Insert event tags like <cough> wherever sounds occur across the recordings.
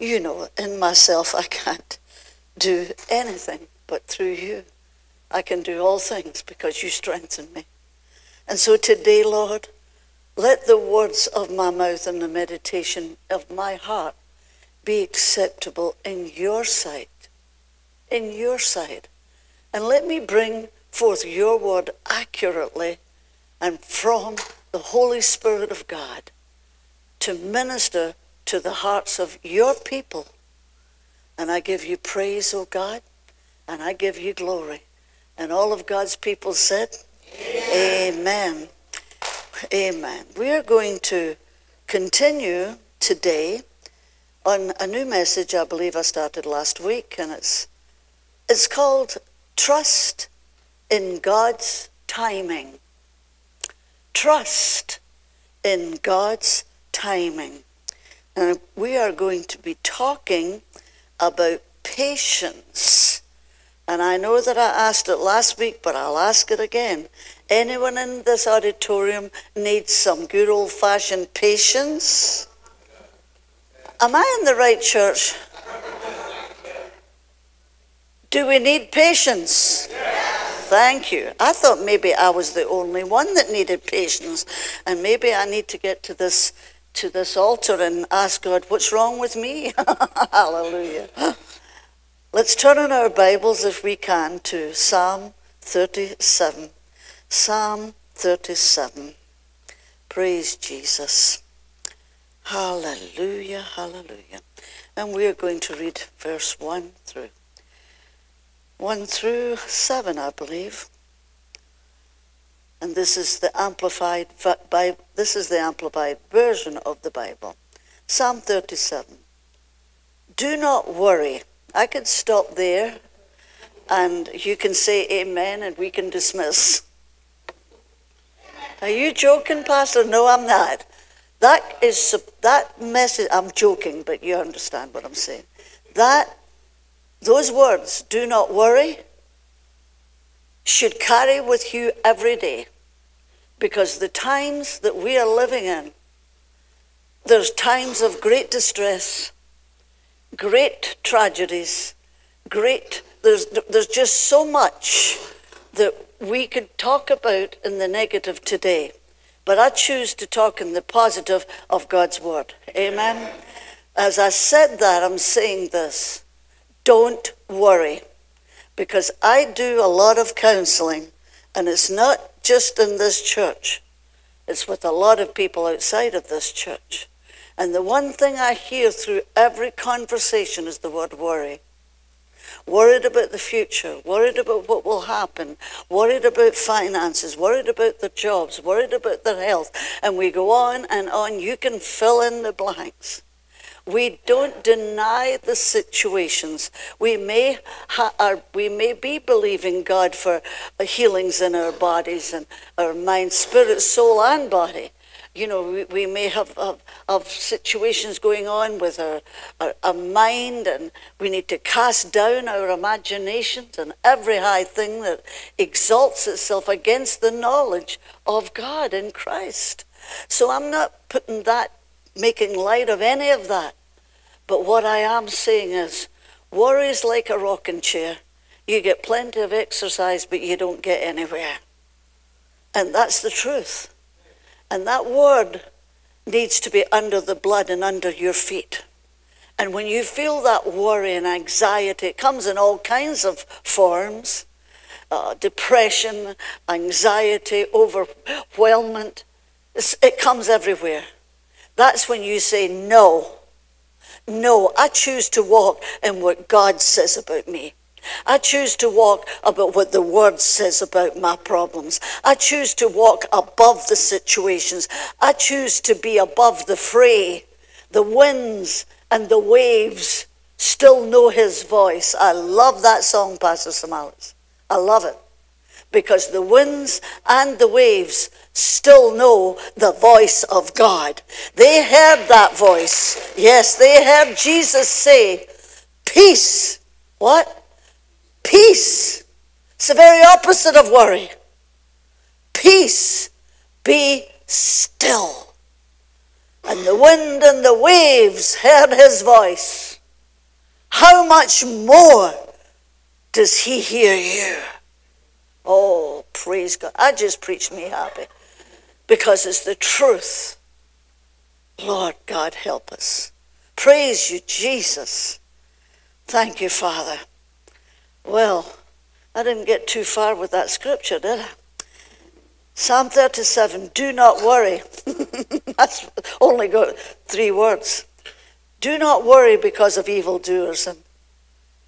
you know, in myself, I can't do anything but through you. I can do all things because you strengthen me. And so today, Lord, let the words of my mouth and the meditation of my heart be acceptable in your sight. In your sight. And let me bring forth your word accurately and from the Holy Spirit of God to minister to the hearts of your people. And I give you praise, O God, and I give you glory. And all of God's people said, Amen. Amen. Amen. We are going to continue today on a new message I believe I started last week, and it's, it's called Trust in God's Timing. Trust in God's timing. And we are going to be talking about patience. And I know that I asked it last week, but I'll ask it again. Anyone in this auditorium needs some good old fashioned patience? Am I in the right church? Do we need patience? Thank you. I thought maybe I was the only one that needed patience, and maybe I need to get to this to this altar and ask God, what's wrong with me? <laughs> Hallelujah. Let's turn in our Bibles, if we can, to Psalm 37. Psalm 37. Praise Jesus. Hallelujah, hallelujah. And we are going to read verse 1 through 1 through 7, I believe. And this is the amplified Bible, this is the amplified version of the Bible. Psalm 37. Do not worry. I could stop there and you can say amen and we can dismiss. Are you joking, Pastor? No, I'm not. That is that message. I'm joking, but you understand what I'm saying. That those words, "Do not worry," should carry with you every day because the times that we are living in, there's times of great distress, great tragedies, great, there's, there's just so much that we could talk about in the negative today. But I choose to talk in the positive of God's word. Amen. As I said that, I'm saying this. Don't worry. Because I do a lot of counseling, and it's not just in this church. It's with a lot of people outside of this church. And the one thing I hear through every conversation is the word worry. Worried about the future, worried about what will happen, worried about finances, worried about their jobs, worried about their health. And we go on and on. You can fill in the blanks. We don't deny the situations. We may, ha- we may be believing God for uh, healings in our bodies and our mind, spirit, soul, and body. You know, we, we may have, have, have, situations going on with our, our, our mind, and we need to cast down our imaginations and every high thing that exalts itself against the knowledge of God in Christ. So I'm not putting that making light of any of that. But what I am saying is, worry is like a rocking chair. You get plenty of exercise, but you don't get anywhere. And that's the truth. And that word needs to be under the blood and under your feet. And when you feel that worry and anxiety, it comes in all kinds of forms uh, depression, anxiety, overwhelmment. It's, it comes everywhere. That's when you say, No. No, I choose to walk in what God says about me. I choose to walk about what the Word says about my problems. I choose to walk above the situations. I choose to be above the fray. The winds and the waves still know His voice. I love that song, Pastor Samalis. I love it because the winds and the waves still know the voice of God. They heard that voice. Yes, they heard Jesus say, Peace. What? Peace. It's the very opposite of worry. Peace. Be still. And the wind and the waves heard his voice. how much more does he hear you? Oh, praise God. I just preached me happy because it's the truth. Lord God, help us. Praise you, Jesus. Thank you, Father. Well, I didn't get too far with that scripture, did I? Psalm 37, do not worry. <laughs> That's only got three words. Do not worry because of evildoers. And,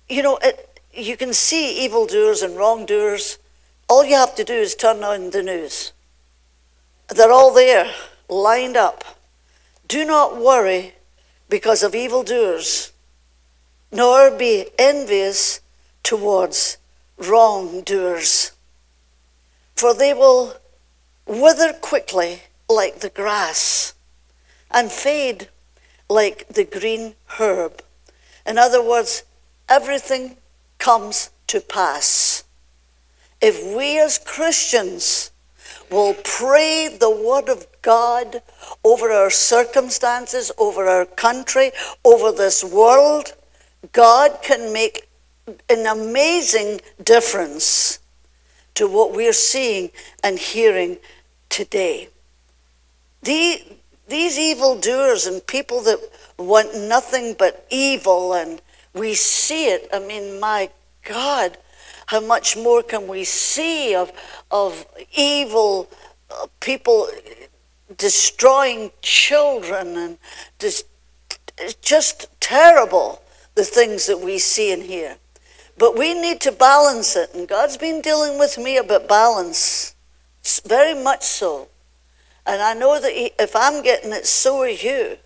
you know, it, you can see evildoers and wrongdoers. All you have to do is turn on the news. They're all there, lined up. Do not worry because of evildoers, nor be envious towards wrongdoers, for they will wither quickly like the grass and fade like the green herb. In other words, everything comes to pass. If we as Christians will pray the word of God over our circumstances, over our country, over this world, God can make an amazing difference to what we're seeing and hearing today. The, these evildoers and people that want nothing but evil, and we see it. I mean, my God, how much more can we see of, of evil uh, people destroying children and just, just terrible the things that we see and hear. But we need to balance it, and God's been dealing with me about balance, very much so. And I know that if I'm getting it, so are you.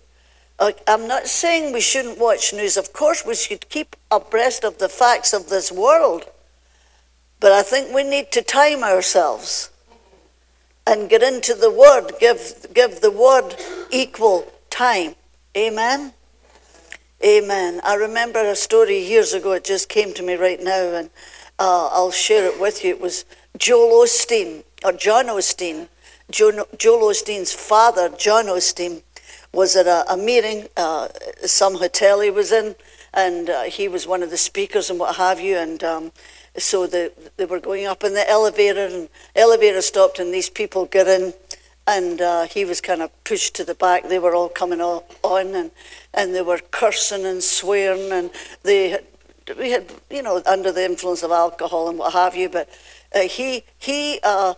I'm not saying we shouldn't watch news. Of course, we should keep abreast of the facts of this world. But I think we need to time ourselves and get into the Word, give, give the Word equal time. Amen? Amen. I remember a story years ago, it just came to me right now, and uh, I'll share it with you. It was Joel Osteen, or John Osteen. Joel Osteen's father, John Osteen, was at a, a meeting, uh, some hotel he was in, and uh, he was one of the speakers and what have you. And um, so the, they were going up in the elevator, and elevator stopped, and these people got in and uh, he was kind of pushed to the back. They were all coming on, and and they were cursing and swearing, and they had, we had you know under the influence of alcohol and what have you. But uh, he he uh,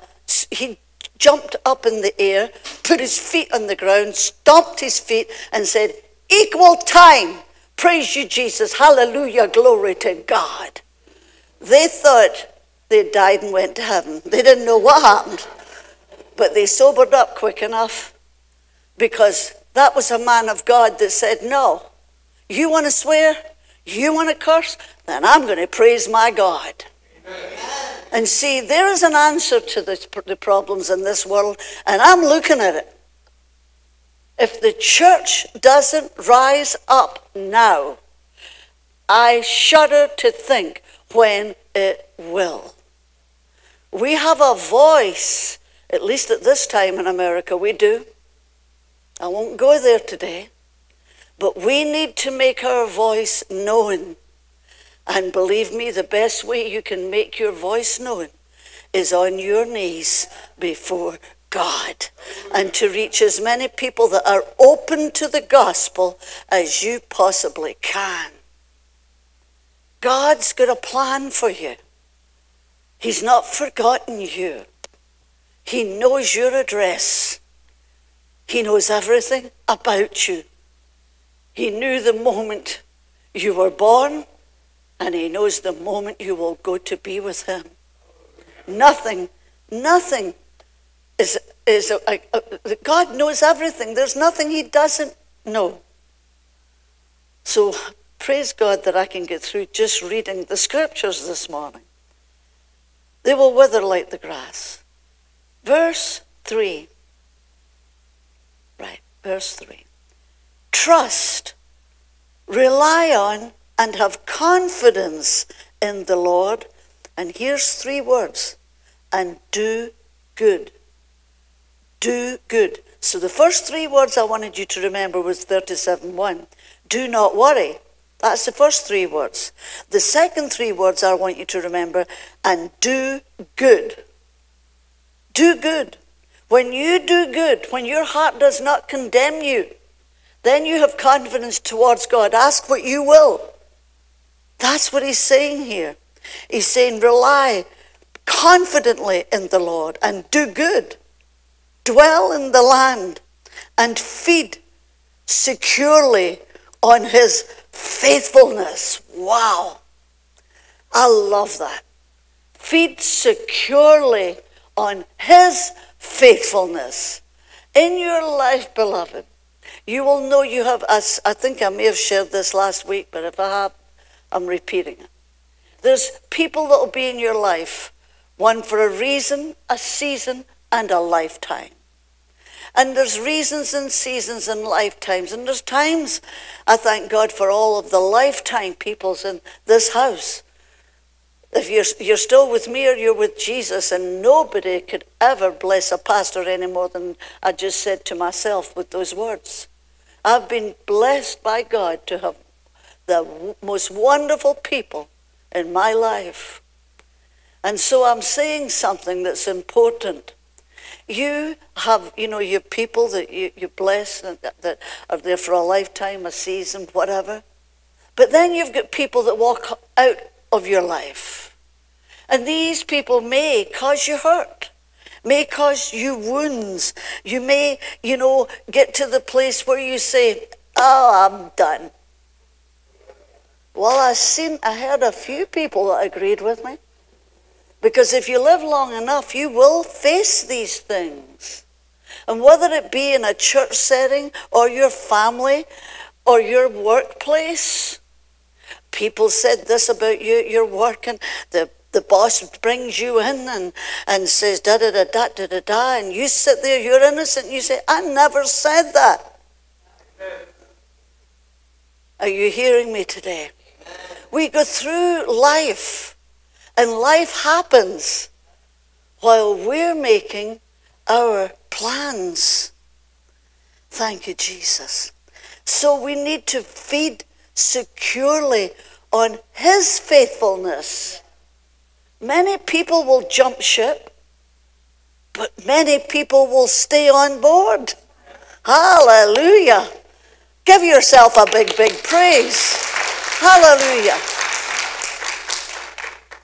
he jumped up in the air, put his feet on the ground, stomped his feet, and said, "Equal time." Praise you, Jesus. Hallelujah. Glory to God. They thought they died and went to heaven. They didn't know what happened. But they sobered up quick enough because that was a man of God that said, No, you want to swear? You want to curse? Then I'm going to praise my God. Amen. And see, there is an answer to the, the problems in this world, and I'm looking at it. If the church doesn't rise up now, I shudder to think when it will. We have a voice at least at this time in America, we do. I won't go there today. But we need to make our voice known. And believe me, the best way you can make your voice known is on your knees before God and to reach as many people that are open to the gospel as you possibly can. God's got a plan for you. He's not forgotten you. He knows your address. He knows everything about you. He knew the moment you were born, and He knows the moment you will go to be with Him. Nothing, nothing is, is a, a, a, God knows everything. There's nothing He doesn't know. So praise God that I can get through just reading the scriptures this morning. They will wither like the grass. Verse 3. Right, verse 3. Trust, rely on, and have confidence in the Lord. And here's three words and do good. Do good. So the first three words I wanted you to remember was 37 1. Do not worry. That's the first three words. The second three words I want you to remember and do good. Do good. When you do good, when your heart does not condemn you, then you have confidence towards God. Ask what you will. That's what he's saying here. He's saying, rely confidently in the Lord and do good. Dwell in the land and feed securely on his faithfulness. Wow. I love that. Feed securely on his faithfulness. In your life, beloved, you will know you have, us. I think I may have shared this last week, but if I have, I'm repeating it. There's people that will be in your life, one for a reason, a season, and a lifetime. And there's reasons and seasons and lifetimes. And there's times, I thank God for all of the lifetime peoples in this house. If you're, you're still with me or you're with Jesus, and nobody could ever bless a pastor any more than I just said to myself with those words. I've been blessed by God to have the most wonderful people in my life. And so I'm saying something that's important. You have, you know, your people that you, you bless that, that are there for a lifetime, a season, whatever. But then you've got people that walk out of your life. And these people may cause you hurt, may cause you wounds. You may, you know, get to the place where you say, oh, I'm done. Well, I seen, I heard a few people that agreed with me. Because if you live long enough, you will face these things. And whether it be in a church setting or your family or your workplace, people said this about you, you're working, the, the boss brings you in and, and says da da da da da da da, and you sit there, you're innocent, and you say, I never said that. Are you hearing me today? We go through life, and life happens while we're making our plans. Thank you, Jesus. So we need to feed securely on His faithfulness. Many people will jump ship, but many people will stay on board. Hallelujah. Give yourself a big, big praise. Hallelujah.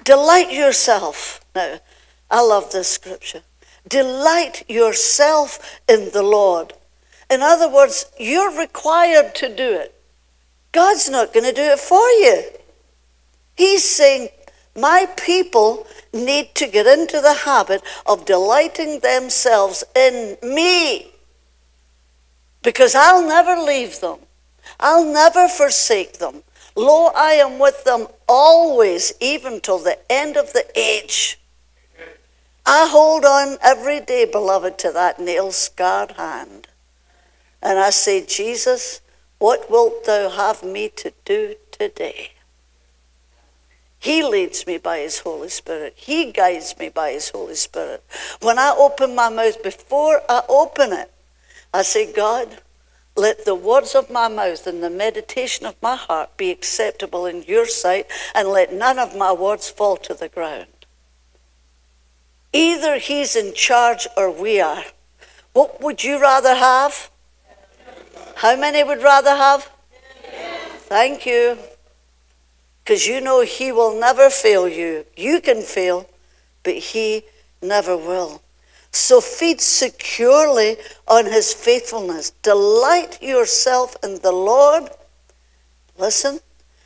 Delight yourself. Now, I love this scripture. Delight yourself in the Lord. In other words, you're required to do it. God's not going to do it for you. He's saying, My people need to get into the habit of delighting themselves in me because I'll never leave them, I'll never forsake them. Lo, I am with them always, even till the end of the age. I hold on every day, beloved, to that nail scarred hand. And I say, Jesus, what wilt thou have me to do today? He leads me by his Holy Spirit. He guides me by his Holy Spirit. When I open my mouth, before I open it, I say, God, let the words of my mouth and the meditation of my heart be acceptable in your sight, and let none of my words fall to the ground. Either he's in charge or we are. What would you rather have? How many would rather have? Thank you. Because you know he will never fail you. You can fail, but he never will. So feed securely on his faithfulness. Delight yourself in the Lord. Listen,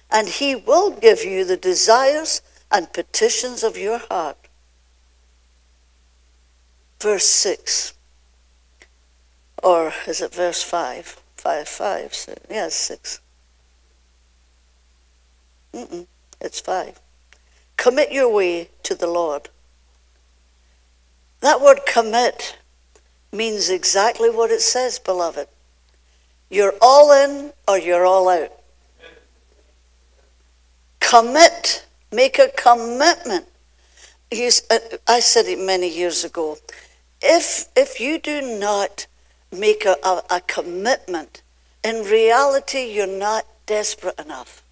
and he will give you the desires and petitions of your heart. Verse 6. Or is it verse 5? 5, 5. Six. Yes, 6. Mm-mm, it's 5. Commit your way to the Lord. That word commit means exactly what it says, beloved. You're all in or you're all out. Commit. Make a commitment. Uh, I said it many years ago. If, if you do not make a, a, a commitment, in reality, you're not desperate enough.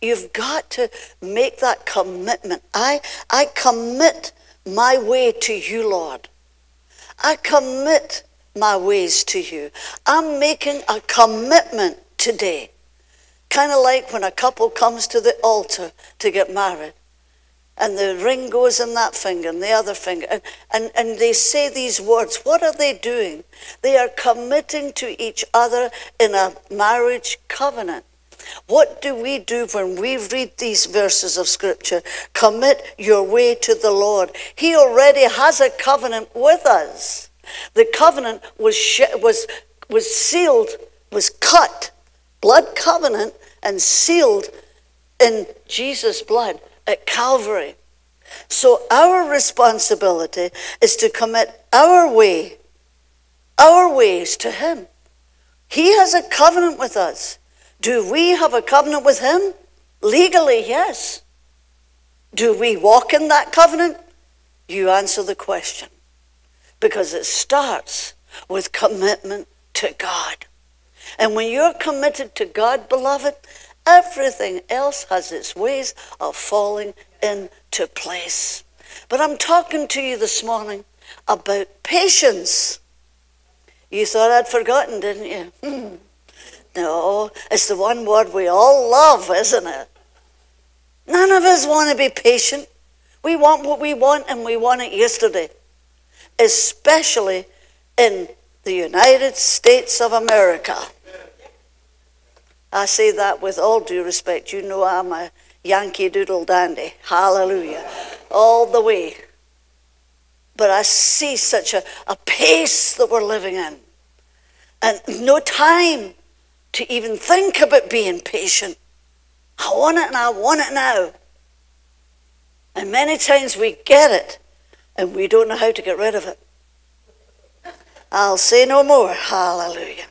You've got to make that commitment. I, I commit my way to you, Lord. I commit my ways to you. I'm making a commitment today. Kind of like when a couple comes to the altar to get married and the ring goes in that finger and the other finger, and, and, and they say these words. What are they doing? They are committing to each other in a marriage covenant. What do we do when we read these verses of Scripture? Commit your way to the Lord. He already has a covenant with us. The covenant was, was, was sealed, was cut, blood covenant, and sealed in Jesus' blood at Calvary. So our responsibility is to commit our way, our ways to Him. He has a covenant with us. Do we have a covenant with Him? Legally, yes. Do we walk in that covenant? You answer the question. Because it starts with commitment to God. And when you're committed to God, beloved, Everything else has its ways of falling into place. But I'm talking to you this morning about patience. You thought I'd forgotten, didn't you? <laughs> no, it's the one word we all love, isn't it? None of us want to be patient. We want what we want and we want it yesterday, especially in the United States of America. I say that with all due respect. You know I'm a Yankee Doodle Dandy. Hallelujah. All the way. But I see such a, a pace that we're living in. And no time to even think about being patient. I want it and I want it now. And many times we get it and we don't know how to get rid of it. I'll say no more. Hallelujah.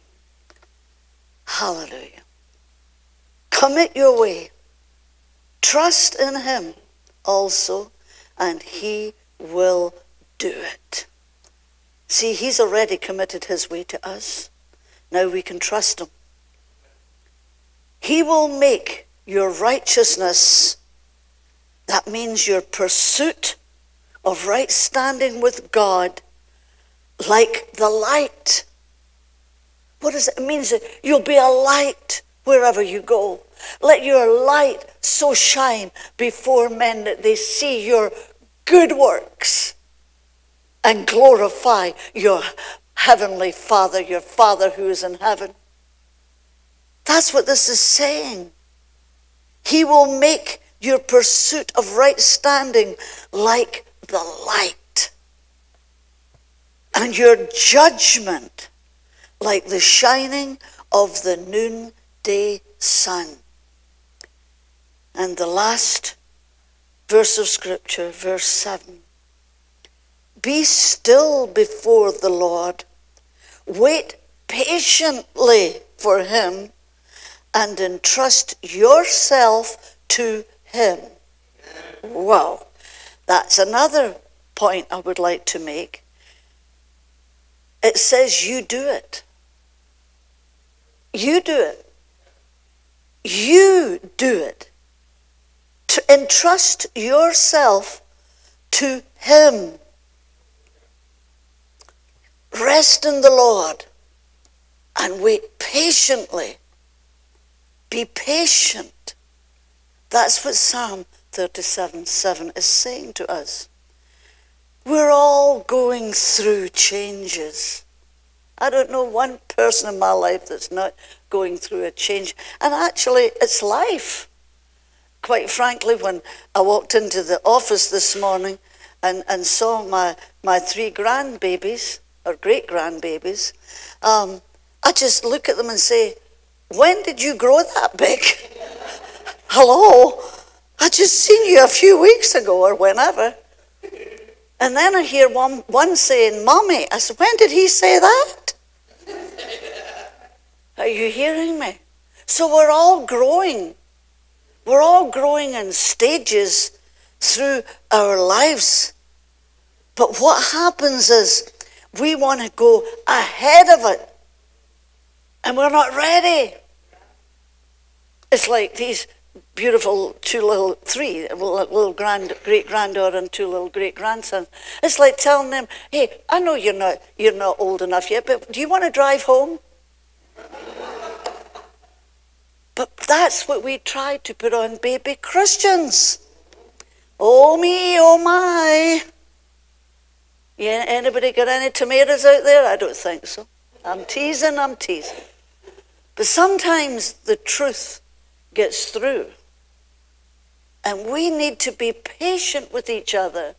Hallelujah. Commit your way. Trust in Him also, and He will do it. See, He's already committed His way to us. Now we can trust Him. He will make your righteousness, that means your pursuit of right standing with God, like the light. What does it? It means that you'll be a light wherever you go. Let your light so shine before men that they see your good works and glorify your heavenly Father, your Father who is in heaven. That's what this is saying. He will make your pursuit of right standing like the light, and your judgment like the shining of the noonday sun. And the last verse of Scripture, verse 7 Be still before the Lord, wait patiently for Him, and entrust yourself to Him. Wow, that's another point I would like to make. It says you do it. You do it. You do it to entrust yourself to Him. Rest in the Lord and wait patiently. Be patient. That's what Psalm 37 7 is saying to us. We're all going through changes. I don't know one person in my life that's not going through a change. And actually, it's life quite frankly, when I walked into the office this morning and, and saw my, my three grandbabies, or great grandbabies, um, I just look at them and say, When did you grow that big? <laughs> Hello? I just seen you a few weeks ago or whenever. And then I hear one, one saying, Mommy. I said, When did he say that? Are you hearing me? So we're all growing. We're all growing in stages through our lives. But what happens is we want to go ahead of it. And we're not ready. It's like these beautiful two little, three little grand, great granddaughter and two little great grandsons. It's like telling them, hey, I know you're not, you're not old enough yet, but do you want to drive home? But that's what we try to put on baby Christians. Oh me, oh my. Yeah, anybody got any tomatoes out there? I don't think so. I'm teasing, I'm teasing. But sometimes the truth gets through. And we need to be patient with each other.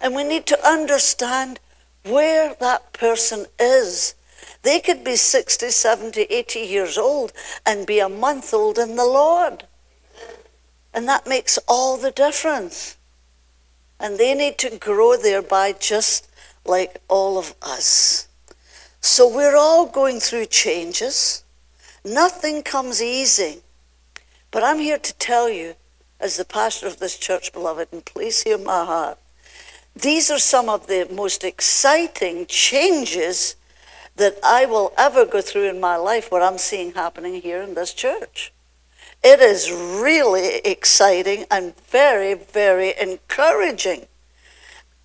And we need to understand where that person is. They could be 60, 70, 80 years old and be a month old in the Lord. And that makes all the difference. And they need to grow thereby just like all of us. So we're all going through changes. Nothing comes easy. But I'm here to tell you, as the pastor of this church, beloved, and please hear my heart, these are some of the most exciting changes that I will ever go through in my life, what I'm seeing happening here in this church. It is really exciting and very, very encouraging.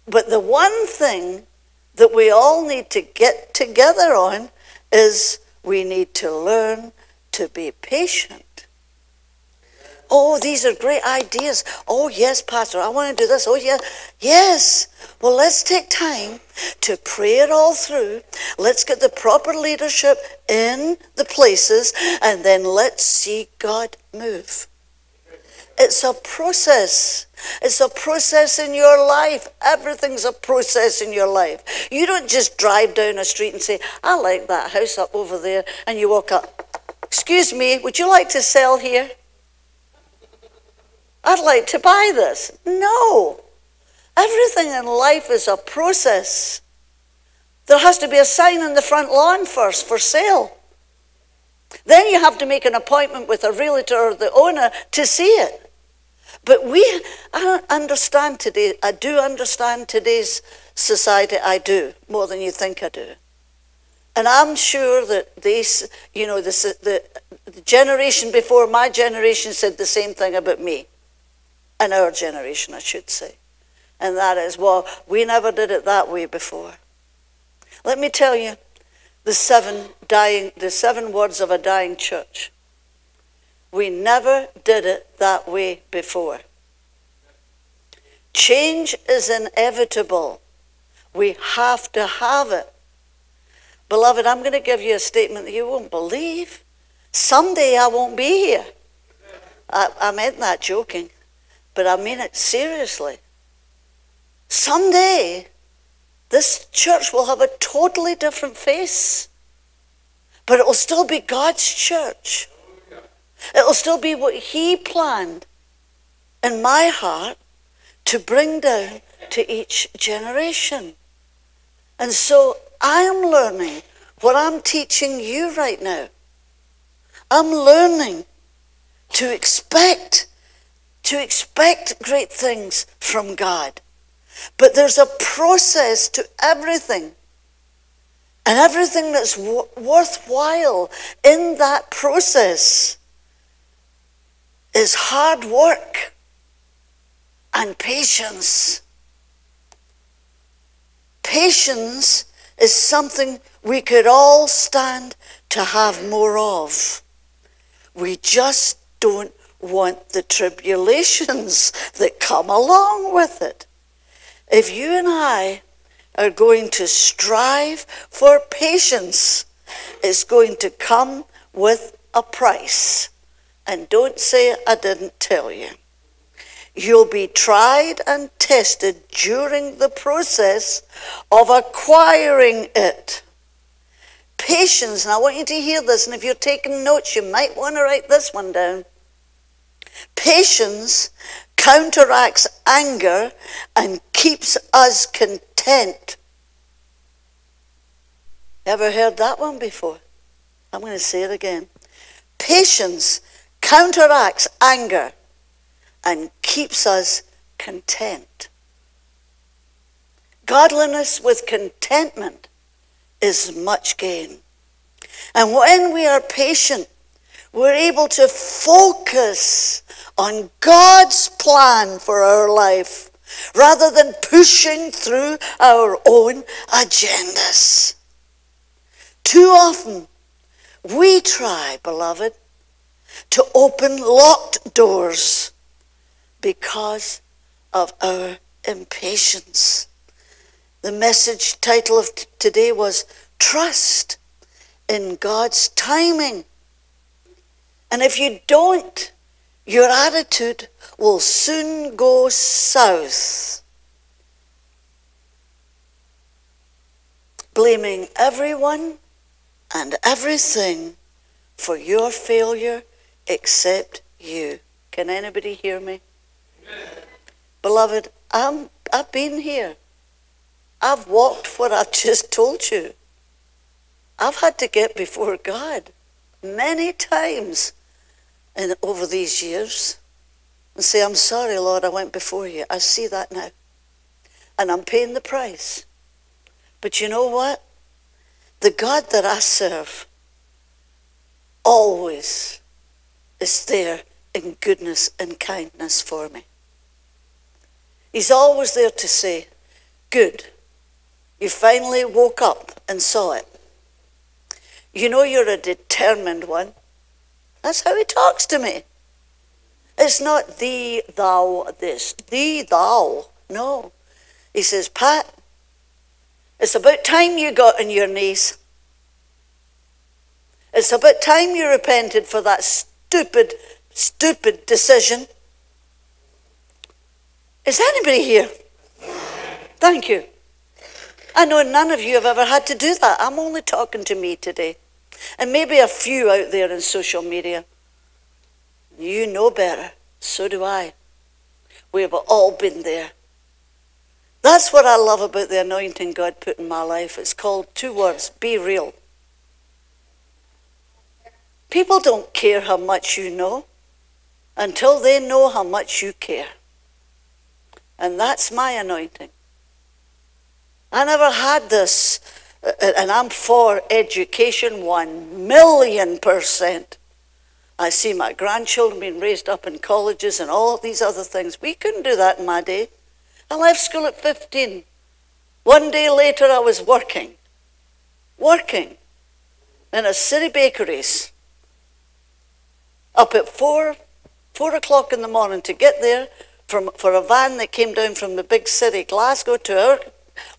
But the one thing that we all need to get together on is we need to learn to be patient. Oh, these are great ideas. Oh, yes, Pastor, I want to do this. Oh, yeah. Yes. Well, let's take time to pray it all through. Let's get the proper leadership in the places, and then let's see God move. It's a process. It's a process in your life. Everything's a process in your life. You don't just drive down a street and say, I like that house up over there, and you walk up. Excuse me, would you like to sell here? I'd like to buy this. No. Everything in life is a process. There has to be a sign in the front lawn first for sale. Then you have to make an appointment with a realtor or the owner to see it. But we, I understand today, I do understand today's society, I do, more than you think I do. And I'm sure that these, you know, this, the, the generation before my generation said the same thing about me and our generation, I should say. And that is, well, we never did it that way before. Let me tell you the seven dying, the seven words of a dying church. We never did it that way before. Change is inevitable. We have to have it. Beloved, I'm going to give you a statement that you won't believe. Someday I won't be here. I, I meant that joking but I mean it seriously. Someday, this church will have a totally different face, but it will still be God's church. It will still be what He planned in my heart to bring down to each generation. And so I am learning what I'm teaching you right now. I'm learning to expect to expect great things from God. But there's a process to everything. And everything that's worthwhile in that process is hard work and patience. Patience is something we could all stand to have more of. We just don't want the tribulations that come along with it. If you and I are going to strive for patience, it's going to come with a price. And don't say I didn't tell you. You'll be tried and tested during the process of acquiring it. Patience, and I want you to hear this, and if you're taking notes, you might want to write this one down. Patience counteracts anger and keeps us content. Ever heard that one before? I'm going to say it again. Patience counteracts anger and keeps us content. Godliness with contentment is much gain. And when we are patient, we're able to focus on God's plan for our life rather than pushing through our own agendas. Too often, we try, beloved, to open locked doors because of our impatience. The message title of today was Trust in God's Timing. And if you don't, your attitude will soon go south. Blaming everyone and everything for your failure except you. Can anybody hear me? Beloved, I'm, I've been here. I've walked what I've <laughs> just told you. I've had to get before God many times in, over these years and say, I'm sorry, Lord, I went before you. I see that now. And I'm paying the price. But you know what? The God that I serve always is there in goodness and kindness for me. He's always there to say, Good, you finally woke up and saw it. You know you're a determined one. That's how he talks to me. It's not thee, thou, this. Thee, thou. No. He says, Pat, it's about time you got on your knees. It's about time you repented for that stupid, stupid decision. Is anybody here? Thank you. I know none of you have ever had to do that. I'm only talking to me today. And maybe a few out there in social media. You know better. So do I. We have all been there. That's what I love about the anointing God put in my life. It's called two words be real. People don't care how much you know until they know how much you care. And that's my anointing. I never had this, uh, and I'm for education one million percent. I see my grandchildren being raised up in colleges and all these other things. We couldn't do that in my day. I left school at 15. One day later, I was working, working in a city bakeries up at four, four o'clock in the morning to get there from, for a van that came down from the big city, Glasgow, to our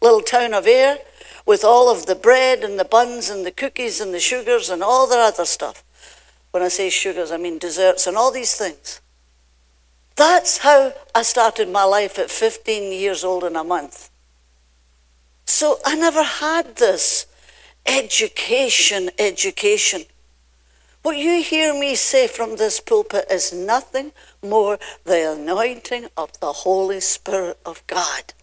little town of Ayr with all of the bread and the buns and the cookies and the sugars and all the other stuff. When I say sugars, I mean desserts and all these things. That's how I started my life at 15 years old in a month. So I never had this education, education. What you hear me say from this pulpit is nothing more the anointing of the Holy Spirit of God.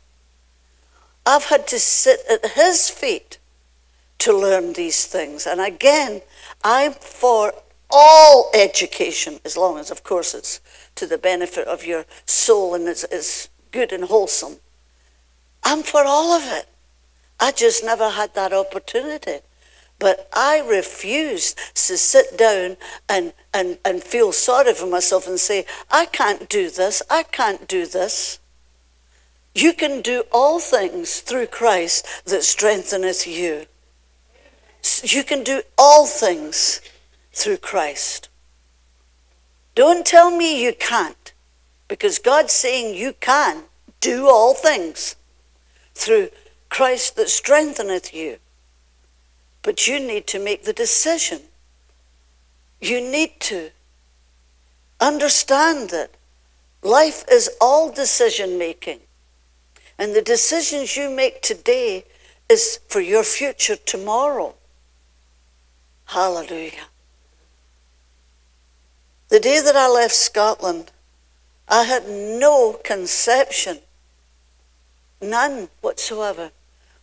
I've had to sit at His feet to learn these things. And again, I'm for all education, as long as, of course, it's to the benefit of your soul and is, is good and wholesome. I'm for all of it. I just never had that opportunity. But I refused to sit down and, and, and feel sorry for myself and say, I can't do this, I can't do this. You can do all things through Christ that strengtheneth you. You can do all things through Christ. Don't tell me you can't, because God's saying you can do all things through Christ that strengtheneth you. But you need to make the decision. You need to understand that life is all decision making. And the decisions you make today is for your future tomorrow. Hallelujah. The day that I left Scotland, I had no conception, none whatsoever,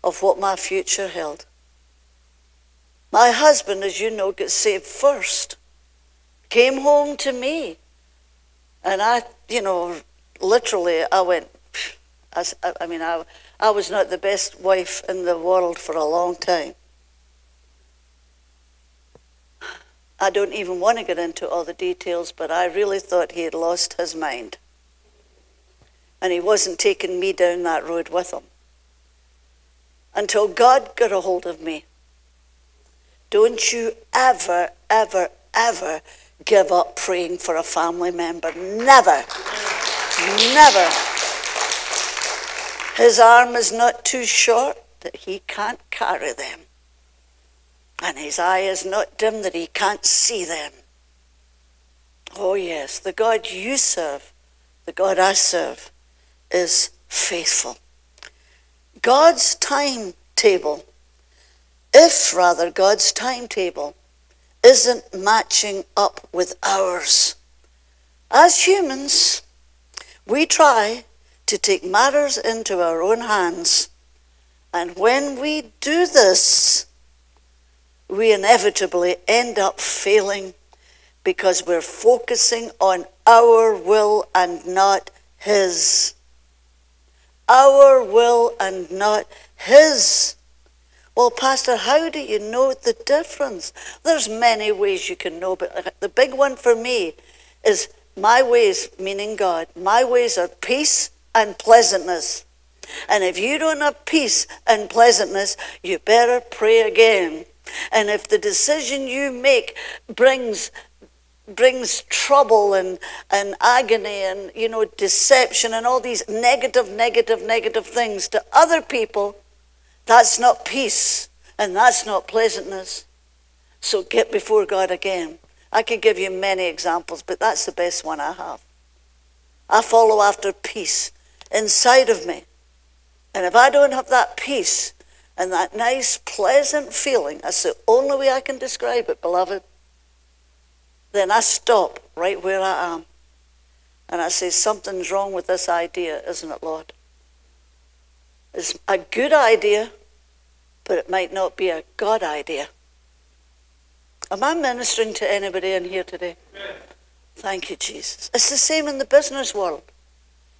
of what my future held. My husband, as you know, got saved first. Came home to me. And I, you know, literally, I went, I, I mean, I, I was not the best wife in the world for a long time. I don't even want to get into all the details, but I really thought he had lost his mind. And he wasn't taking me down that road with him. Until God got a hold of me. Don't you ever, ever, ever give up praying for a family member. Never. Never. His arm is not too short that he can't carry them. And his eye is not dim that he can't see them. Oh, yes, the God you serve, the God I serve, is faithful. God's timetable, if rather God's timetable isn't matching up with ours, as humans, we try to take matters into our own hands. And when we do this, we inevitably end up failing because we're focusing on our will and not His. Our will and not His. Well, Pastor, how do you know the difference? There's many ways you can know, but the big one for me is my ways, meaning God. My ways are peace and pleasantness. And if you don't have peace and pleasantness, you better pray again. And if the decision you make brings brings trouble and, and agony and you know deception and all these negative, negative, negative things to other people, that's not peace and that's not pleasantness. So get before God again. I could give you many examples, but that's the best one I have. I follow after peace inside of me. And if I don't have that peace and that nice, pleasant feeling, that's the only way I can describe it, beloved, then I stop right where I am. And I say, something's wrong with this idea, isn't it, Lord? It's a good idea, but it might not be a God idea. Am I ministering to anybody in here today? Amen. Thank you, Jesus. It's the same in the business world.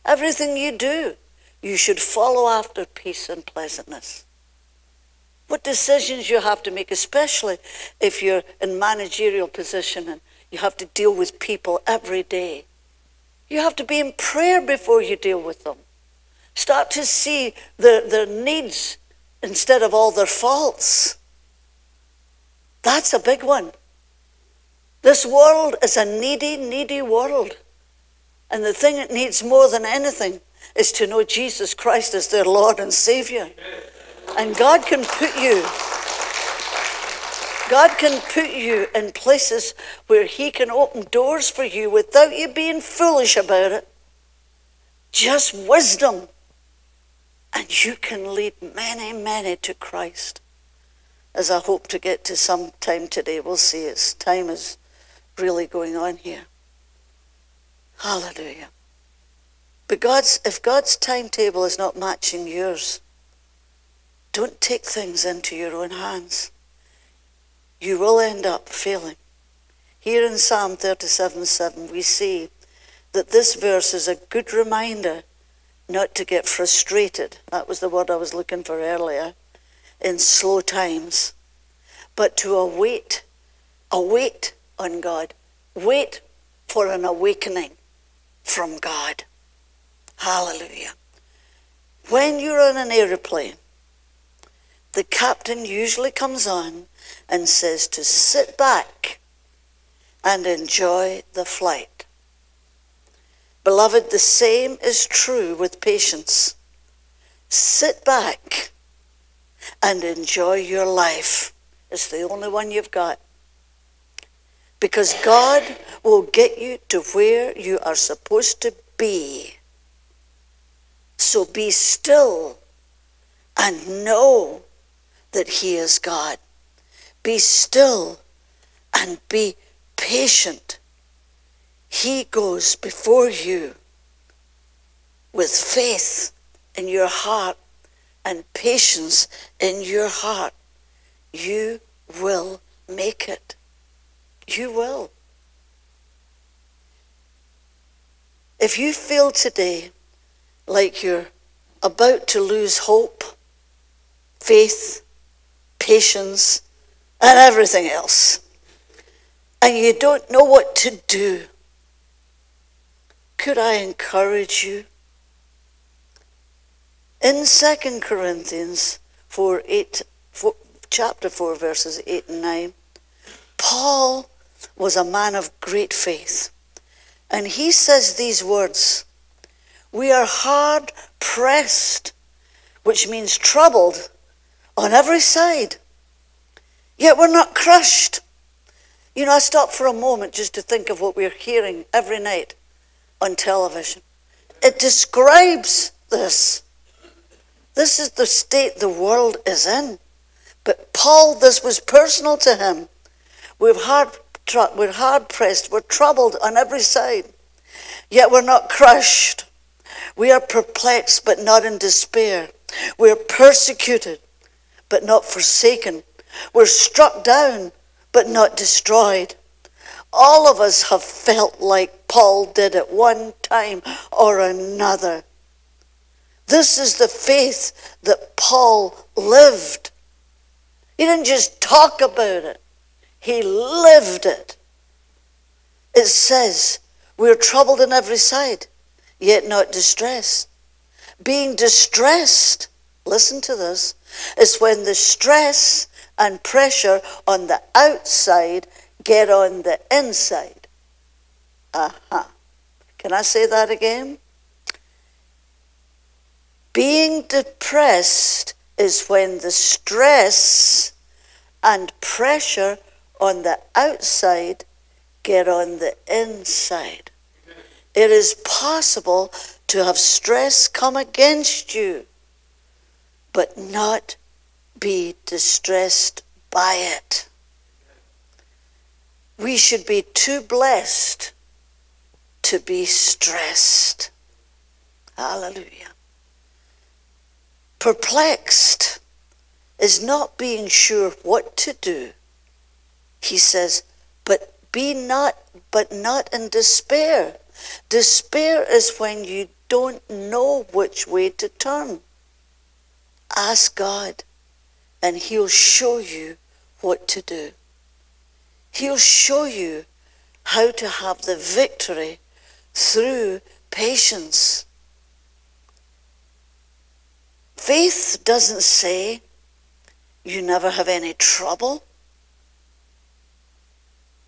Everything you do, you should follow after peace and pleasantness. What decisions you have to make, especially if you're in managerial position and you have to deal with people every day. You have to be in prayer before you deal with them. Start to see their, their needs instead of all their faults. That's a big one. This world is a needy, needy world. And the thing it needs more than anything is to know Jesus Christ as their Lord and Savior. And God can put you, God can put you in places where He can open doors for you without you being foolish about it. Just wisdom. And you can lead many, many to Christ as I hope to get to some time today. We'll see. It's time is really going on here. Hallelujah. But God's, if God's timetable is not matching yours, don't take things into your own hands. You will end up failing. Here in Psalm 37 7, we see that this verse is a good reminder not to get frustrated. That was the word I was looking for earlier in slow times, but to await, await on God. Wait for an awakening from God. Hallelujah. When you're on an aeroplane, the captain usually comes on and says to sit back and enjoy the flight. Beloved, the same is true with patience. Sit back and enjoy your life. It's the only one you've got. Because God will get you to where you are supposed to be. So be still and know that He is God. Be still and be patient. He goes before you with faith in your heart and patience in your heart, you will make it. You will. If you feel today like you're about to lose hope, faith, patience, and everything else, and you don't know what to do, could I encourage you? In 2 Corinthians 4, 8, 4, chapter 4, verses 8 and 9, Paul was a man of great faith. And he says these words We are hard pressed, which means troubled on every side, yet we're not crushed. You know, I stop for a moment just to think of what we're hearing every night on television. It describes this. This is the state the world is in. But Paul, this was personal to him. We're hard, we're hard pressed. We're troubled on every side. Yet we're not crushed. We are perplexed, but not in despair. We're persecuted, but not forsaken. We're struck down, but not destroyed. All of us have felt like Paul did at one time or another. This is the faith that Paul lived. He didn't just talk about it, he lived it. It says, We're troubled on every side, yet not distressed. Being distressed, listen to this, is when the stress and pressure on the outside get on the inside. Aha. Uh-huh. Can I say that again? Being depressed is when the stress and pressure on the outside get on the inside. It is possible to have stress come against you, but not be distressed by it. We should be too blessed to be stressed. Hallelujah. Perplexed is not being sure what to do. He says, but be not, but not in despair. Despair is when you don't know which way to turn. Ask God, and He'll show you what to do. He'll show you how to have the victory through patience. Faith doesn't say you never have any trouble.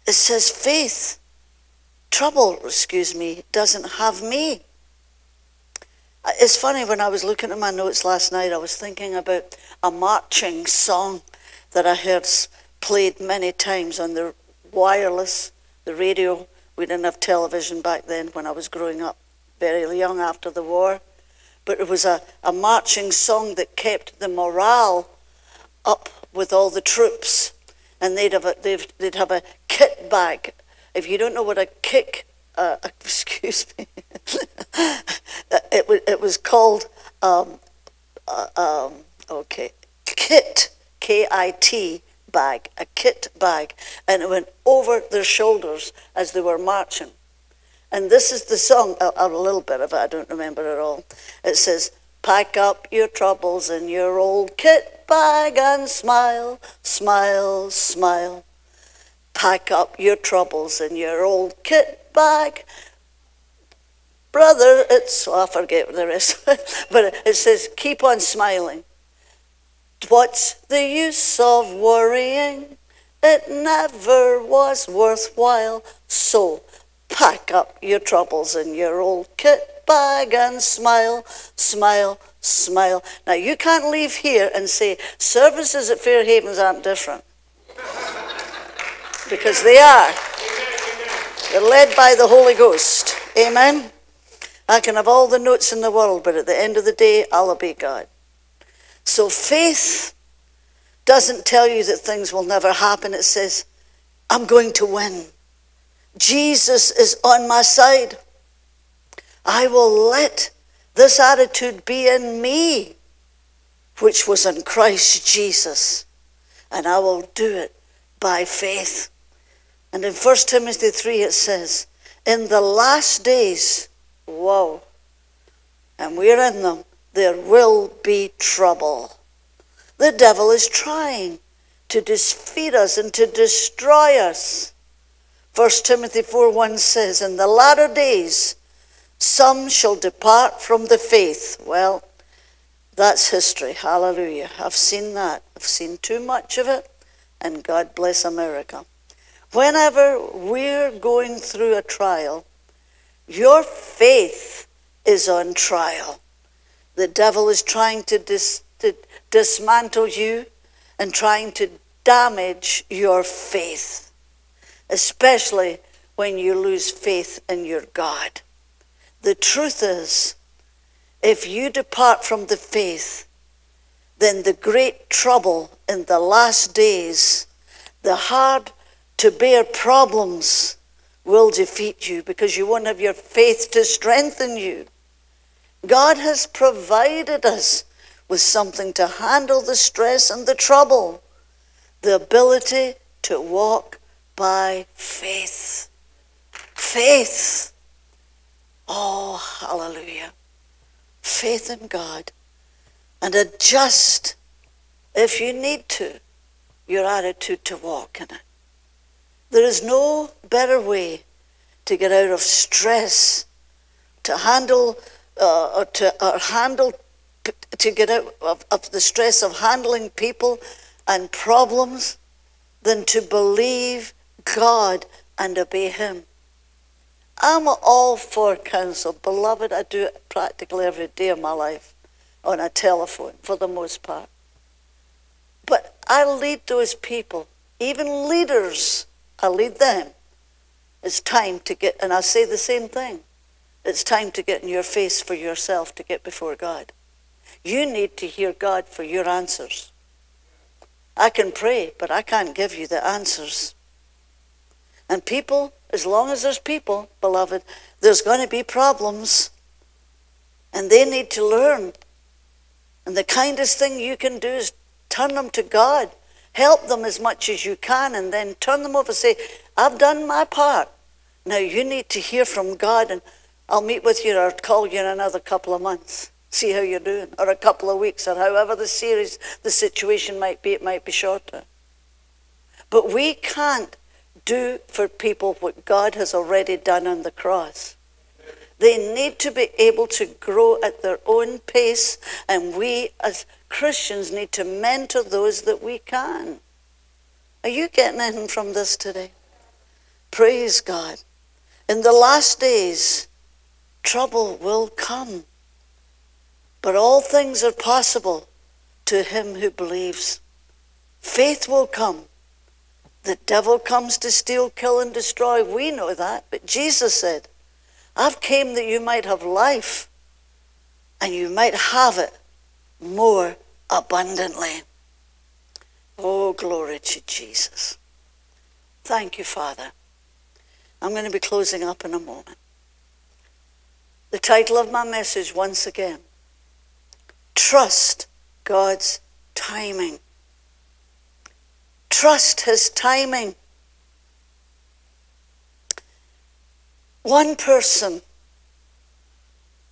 It says faith, trouble, excuse me, doesn't have me. It's funny, when I was looking at my notes last night, I was thinking about a marching song that I heard played many times on the wireless, the radio. We didn't have television back then when I was growing up, very young after the war but it was a, a marching song that kept the morale up with all the troops. And they'd have a, they'd, they'd have a kit bag. If you don't know what a kick, uh, <laughs> excuse me, <laughs> it, was, it was called, um, uh, um, okay, kit, K-I-T bag, a kit bag. And it went over their shoulders as they were marching. And this is the song, a, a little bit of it, I don't remember it all. It says, Pack up your troubles in your old kit bag and smile, smile, smile. Pack up your troubles in your old kit bag. Brother, it's, oh, I forget the rest, <laughs> but it says, keep on smiling. What's the use of worrying? It never was worthwhile. So Pack up your troubles in your old kit bag and smile, smile, smile. Now, you can't leave here and say services at Fair Havens aren't different. because they are. They're led by the Holy Ghost. Amen? I can have all the notes in the world, but at the end of the day, I'll obey God. So faith doesn't tell you that things will never happen. It says, I'm going to win. Jesus is on my side. I will let this attitude be in me, which was in Christ Jesus, and I will do it by faith. And in 1 Timothy 3 it says, In the last days, whoa, and we're in them, there will be trouble. The devil is trying to defeat us and to destroy us. 1 Timothy 4 1 says, In the latter days, some shall depart from the faith. Well, that's history. Hallelujah. I've seen that. I've seen too much of it, and God bless America. Whenever we're going through a trial, your faith is on trial. The devil is trying to, dis- to dismantle you and trying to damage your faith, especially when you lose faith in your God. The truth is, if you depart from the faith, then the great trouble in the last days, the hard to bear problems will defeat you because you won't have your faith to strengthen you. God has provided us with something to handle the stress and the trouble the ability to walk by faith. Faith. Oh, hallelujah. Faith in God. And adjust, if you need to, your attitude to walk in it. There is no better way to get out of stress, to handle, uh, or to or handle, to get out of, of the stress of handling people and problems than to believe God and obey Him. I'm all for counsel. Beloved, I do it practically every day of my life on a telephone for the most part. But I lead those people, even leaders, I lead them. It's time to get, and I say the same thing. It's time to get in your face for yourself to get before God. You need to hear God for your answers. I can pray, but I can't give you the answers. And people, as long as there's people, beloved, there's going to be problems. And they need to learn. And the kindest thing you can do is turn them to God. Help them as much as you can and then turn them over and say, I've done my part. Now you need to hear from God and I'll meet with you or call you in another couple of months see how you're doing, or a couple of weeks, or however the series, the situation might be, it might be shorter. But we can't do for people what God has already done on the cross. They need to be able to grow at their own pace, and we as Christians need to mentor those that we can. Are you getting anything from this today? Praise God. In the last days, trouble will come. But all things are possible to him who believes. Faith will come. The devil comes to steal, kill, and destroy. We know that. But Jesus said, I've came that you might have life and you might have it more abundantly. Oh, glory to Jesus. Thank you, Father. I'm going to be closing up in a moment. The title of my message, once again, Trust God's timing. Trust His timing. One person,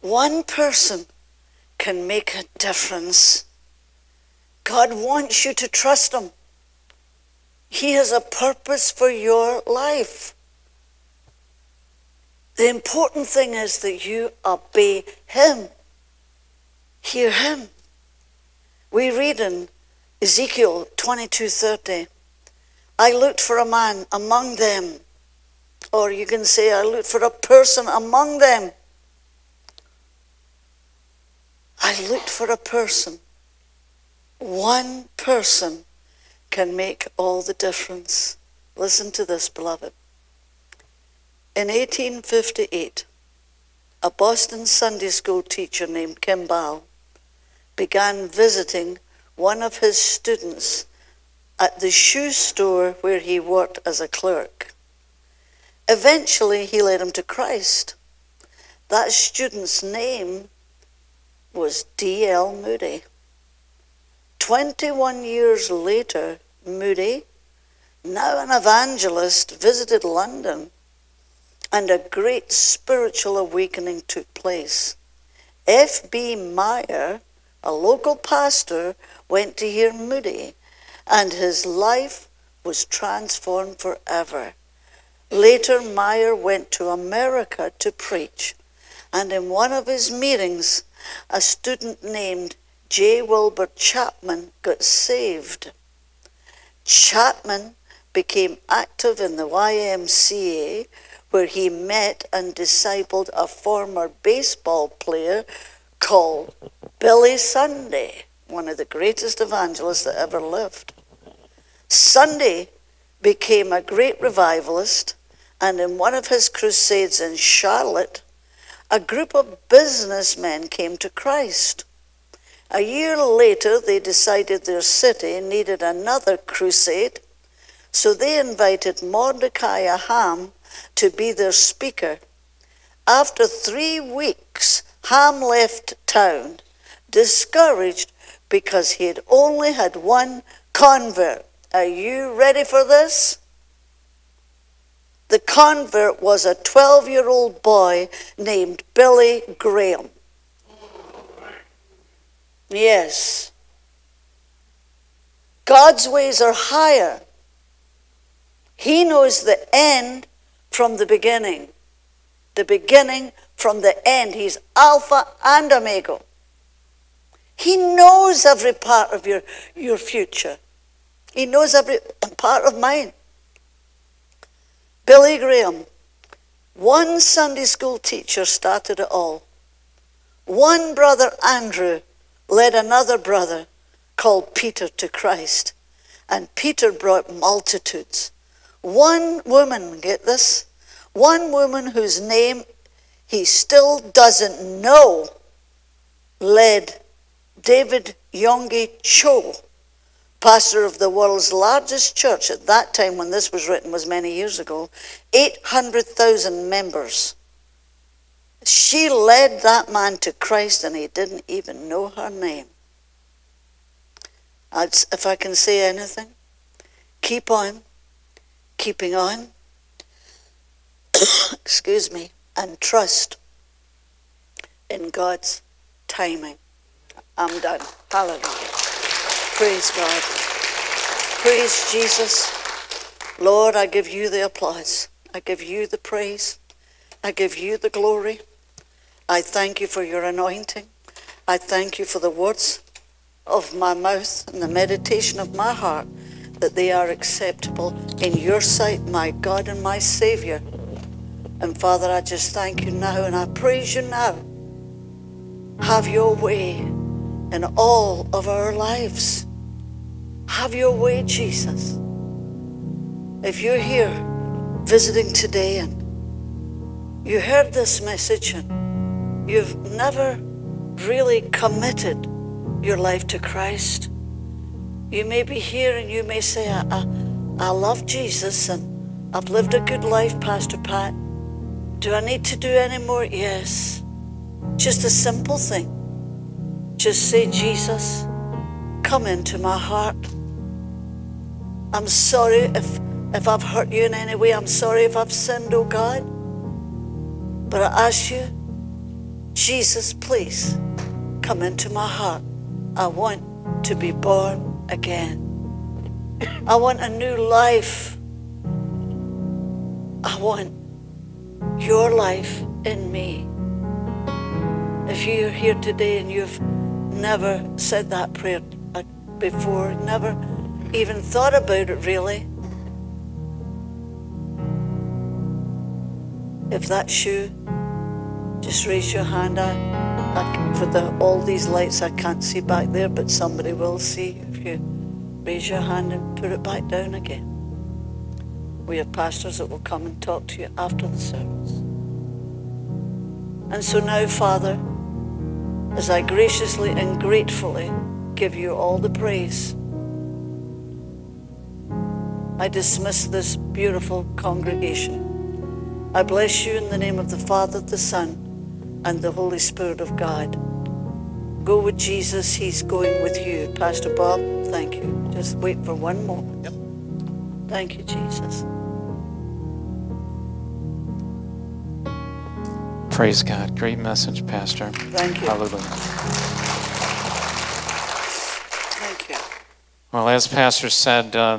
one person can make a difference. God wants you to trust Him. He has a purpose for your life. The important thing is that you obey Him hear him. We read in Ezekiel 22:30, I looked for a man among them, or you can say I looked for a person among them. I looked for a person. One person can make all the difference. Listen to this, beloved. In 1858, a Boston Sunday school teacher named Kimball began visiting one of his students at the shoe store where he worked as a clerk. Eventually, he led him to Christ. That student's name was D.L. Moody. 21 years later, Moody, now an evangelist, visited London and a great spiritual awakening took place. F.B. Meyer a local pastor went to hear Moody, and his life was transformed forever. Later, Meyer went to America to preach, and in one of his meetings, a student named J. Wilbur Chapman got saved. Chapman became active in the YMCA, where he met and discipled a former baseball player called Billy Sunday, one of the greatest evangelists that ever lived. Sunday became a great revivalist, and in one of his crusades in Charlotte, a group of businessmen came to Christ. A year later, they decided their city needed another crusade, so they invited Mordecai Ham to be their speaker. After three weeks, Ham left town, discouraged because he had only had one convert. Are you ready for this? The convert was a 12 year old boy named Billy Graham. Yes. God's ways are higher. He knows the end from the beginning. The beginning from the end. He's Alpha and Omega. He knows every part of your, your future. He knows every part of mine. Billy Graham, one Sunday school teacher started it all. One brother, Andrew, led another brother called Peter to Christ. And Peter brought multitudes. One woman, get this? One woman whose name he still doesn't know led David Yonggi Cho, pastor of the world's largest church at that time when this was written was many years ago, 800,000 members. She led that man to Christ and he didn't even know her name. I'd, if I can say anything, keep on, keeping on, <coughs> excuse me, and trust in God's timing. I'm done. Hallelujah. Praise God. Praise Jesus. Lord, I give you the applause. I give you the praise. I give you the glory. I thank you for your anointing. I thank you for the words of my mouth and the meditation of my heart that they are acceptable in your sight, my God and my Savior. And Father, I just thank you now and I praise you now. Have your way in all of our lives. Have your way, Jesus. If you're here visiting today and you heard this message and you've never really committed your life to Christ. You may be here and you may say, I, I, I love Jesus and I've lived a good life, Pastor Pat. Do I need to do any more? Yes. Just a simple thing. Just say, Jesus, come into my heart. I'm sorry if, if I've hurt you in any way. I'm sorry if I've sinned, oh God. But I ask you, Jesus, please come into my heart. I want to be born again. I want a new life. I want your life in me. If you're here today and you've never said that prayer uh, before, never even thought about it really, if that's you, just raise your hand. I, I, for the, all these lights, I can't see back there, but somebody will see if you raise your hand and put it back down again. We have pastors that will come and talk to you after the service. And so now, Father, as I graciously and gratefully give you all the praise, I dismiss this beautiful congregation. I bless you in the name of the Father, the Son, and the Holy Spirit of God. Go with Jesus, He's going with you. Pastor Bob, thank you. Just wait for one more. Yep. Thank you, Jesus. Praise God. Great message, Pastor. Thank you. Hallelujah. Thank you. Well, as Pastor said, uh,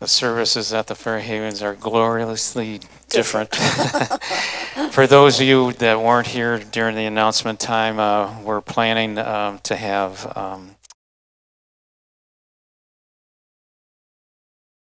The services at the Fair Havens are gloriously different. <laughs> For those of you that weren't here during the announcement time, uh, we're planning um, to have um,